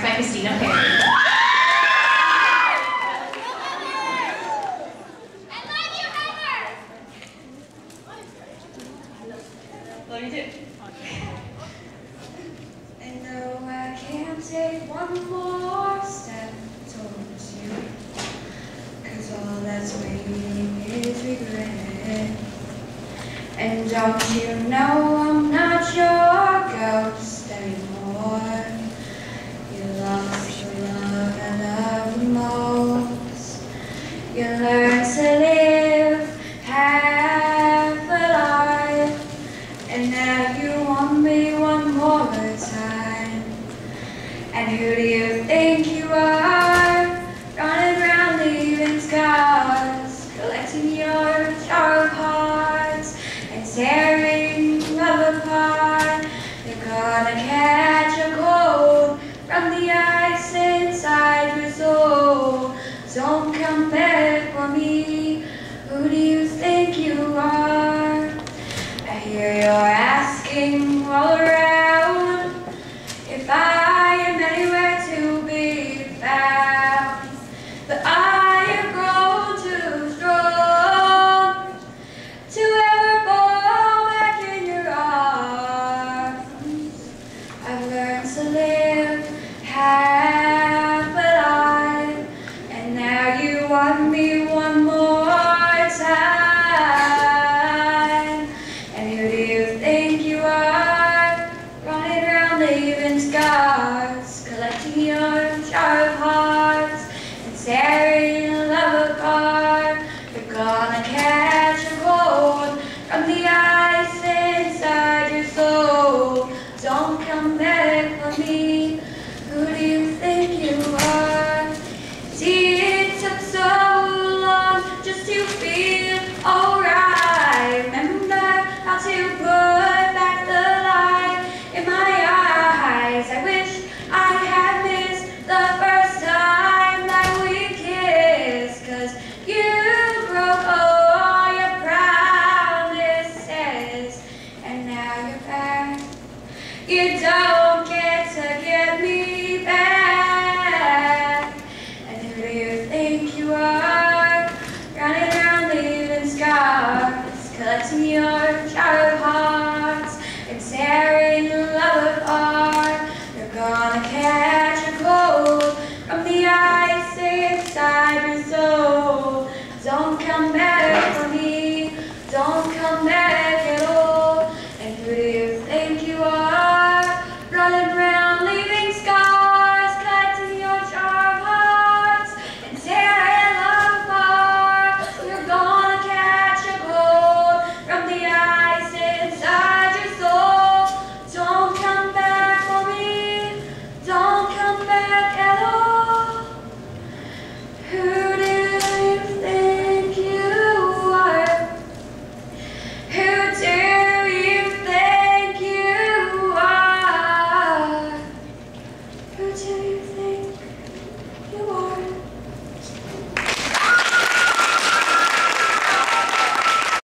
Tracks by Christina Perri. you though I know I can't take one more step towards you, cause all that's waiting is regret. And don't you know I'm not your ghost? Who do you think you are? Running leaving scars, collecting your jar of hearts and tearing love apart. You're gonna catch a cold from the ice inside your soul. Don't compare. Ciao!